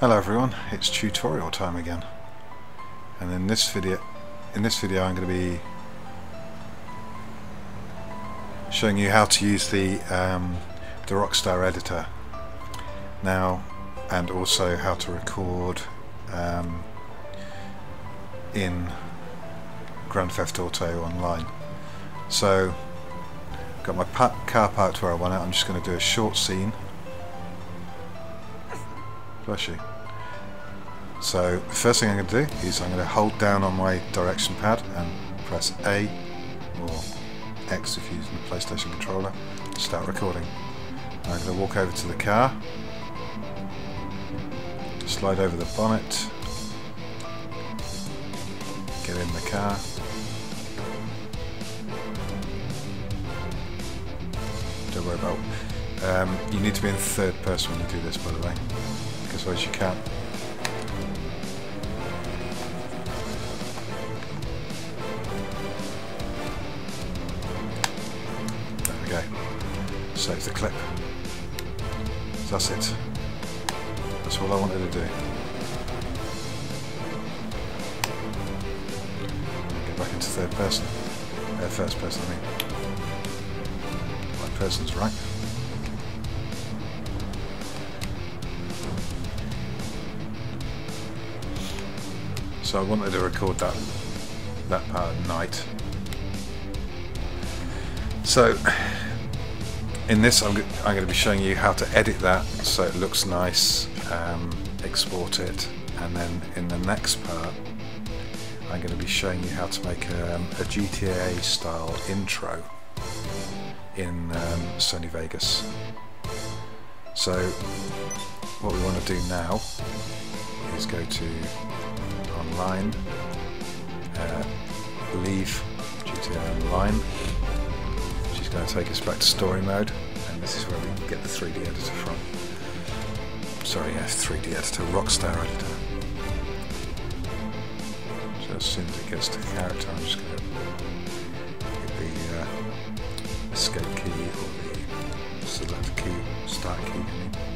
Hello everyone, it's tutorial time again. And in this video in this video I'm going to be showing you how to use the um, the Rockstar editor now and also how to record um, in Grand Theft Auto Online. So got my car parked where I want it, I'm just going to do a short scene Bless you. So the first thing I'm going to do is I'm going to hold down on my direction pad and press A or X if you're using the PlayStation controller to start recording. I'm going to walk over to the car, slide over the bonnet, get in the car, don't worry about um, you need to be in third person when you do this by the way well as you can. The clip. That's it. That's all I wanted to do. Get back into third person. Uh, first person, I mean. Right person's right. so I wanted to record that that part at night. So in this I'm, I'm going to be showing you how to edit that so it looks nice, um, export it, and then in the next part I'm going to be showing you how to make um, a GTA style intro in um, Sony Vegas. So what we want to do now is go to online, uh, leave GTA Online. Going to take us back to story mode, and this is where we get the 3D editor from. Sorry, yes, 3D editor, Rockstar editor. So as soon as it gets to character, I'm just going to hit the uh, escape key or the select key, start key.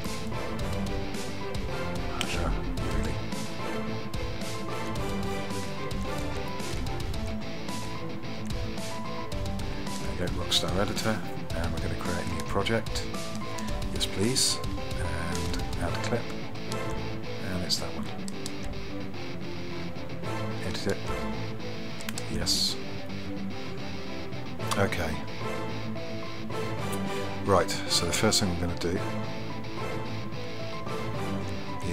Rockstar Editor and we're going to create a new project. Yes please. And add a clip. And it's that one. Edit it. Yes. Okay. Right, so the first thing I'm going to do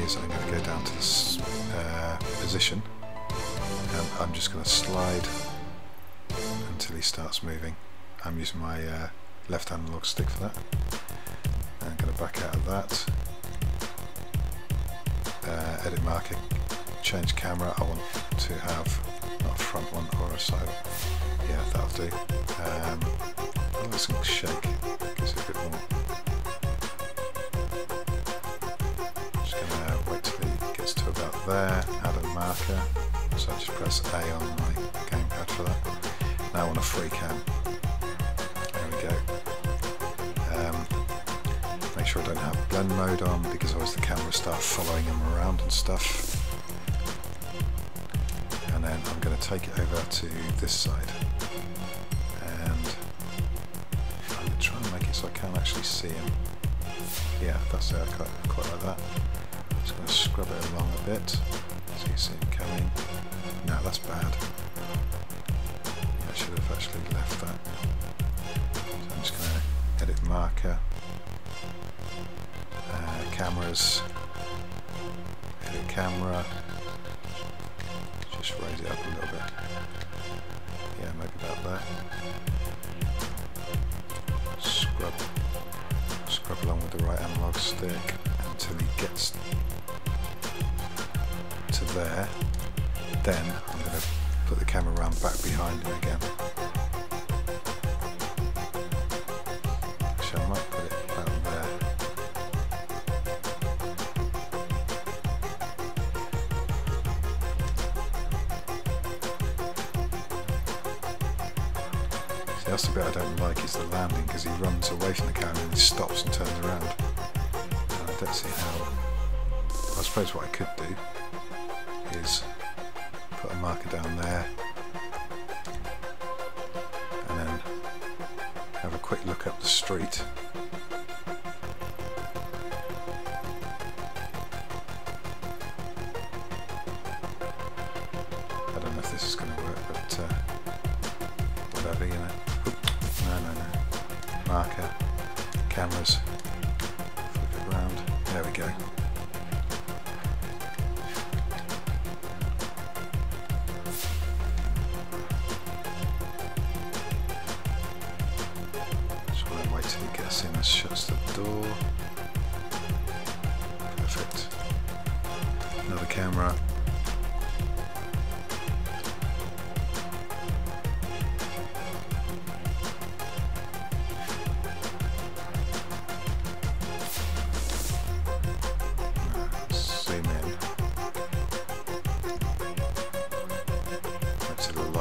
is I'm going to go down to this uh, position and I'm just going to slide until he starts moving. I'm using my uh, left analog stick for that. I'm going to back out of that. Uh, edit marking, change camera. I want to have not a front one or a side. Yeah, that'll do. Um, let's shake. Gives it a bit more. Just going to wait till it gets to about there. Add a marker. So I just press A on my gamepad for that. Now I want a free cam. Sure I don't have blend mode on because otherwise the camera starts following him around and stuff. And then I'm going to take it over to this side. And I'm going to try and make it so I can actually see him. Yeah, that's it, quite, quite like that. I'm just going to scrub it along a bit so you see him coming. No, that's bad. I should have actually left that. So I'm just going to edit marker cameras. Edit camera. Just raise it up a little bit. Yeah, maybe about that. Scrub. Scrub along with the right analog stick until he gets to there. Then I'm going to put the camera around back behind him again. That's the bit I don't like is the landing because he runs away from the camera and stops and turns around. I don't see how I suppose what I could do is put a marker down there and then have a quick look up the street I don't know if this is going to work but uh, whatever you know no no no marker cameras flip it around there we go Just want to wait till he gets in and shuts the door. Perfect. Another camera.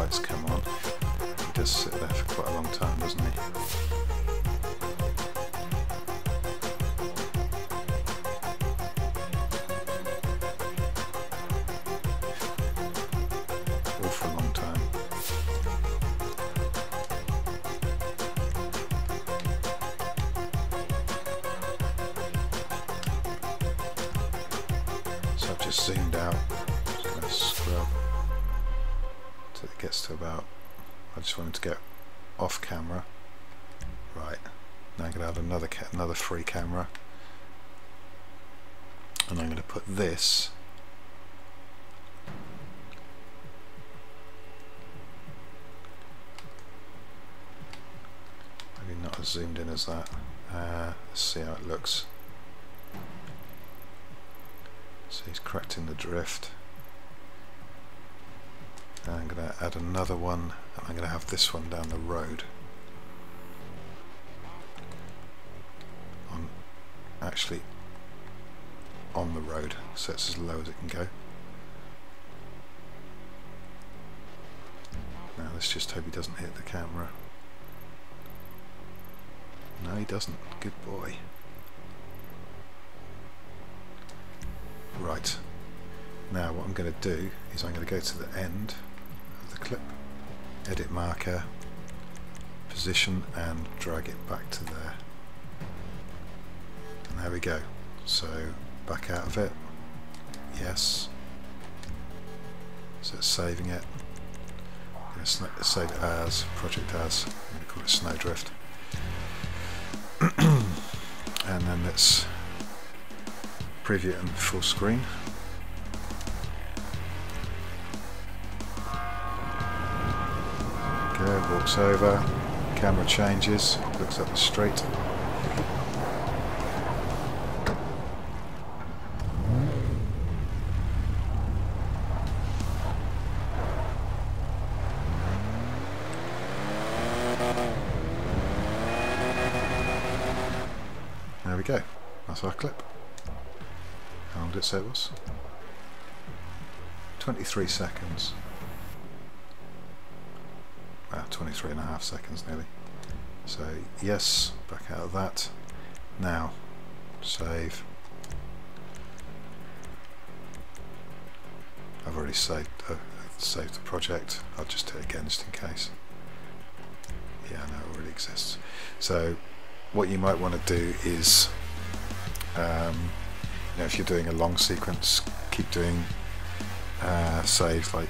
Lights come on. He does sit there for quite a long time, doesn't he? Awful long time. So I've just zoomed out. Gets to about. I just wanted to get off camera. Right. Now I'm going to add another another free camera, and I'm going to put this. Maybe not as zoomed in as that. Uh, let's see how it looks. So he's correcting the drift. I'm going to add another one and I'm going to have this one down the road. On actually on the road, so it's as low as it can go. Now let's just hope he doesn't hit the camera. No, he doesn't. Good boy. Right. Now what I'm going to do is I'm going to go to the end clip, edit marker, position and drag it back to there. And there we go. So back out of it. Yes. So it's saving it. I'm going to save it as, project as, I'm going to call it Snowdrift. and then let's preview it in full screen. Walks over, camera changes, looks up the street. There we go, that's our clip. How long did it say it was? 23 seconds. Wow, 23 and a half seconds nearly. So yes, back out of that. Now, save. I've already saved, uh, saved the project. I'll just do it again just in case. Yeah, no, it already exists. So what you might want to do is um, you know, if you're doing a long sequence, keep doing uh, saves like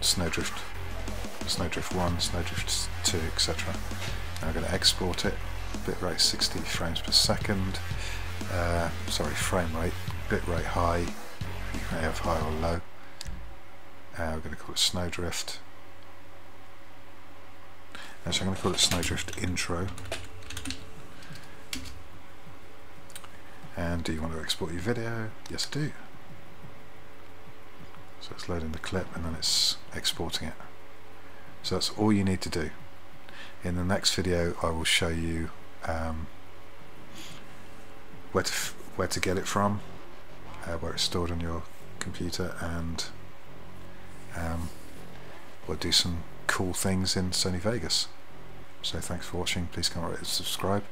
Snowdrift, Snowdrift 1, Snowdrift 2, etc. Now I'm going to export it, bitrate 60 frames per second, uh, sorry, frame rate, bitrate high, you may have high or low. Uh, we're going to call it Snowdrift. And so I'm going to call it Snowdrift Intro. And do you want to export your video? Yes I do. So it's loading the clip and then it's exporting it. So that's all you need to do. In the next video I will show you um, where to where to get it from, uh, where it's stored on your computer and um, we'll do some cool things in Sony Vegas. So thanks for watching, please come rate and subscribe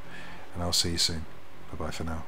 and I'll see you soon. Bye bye for now.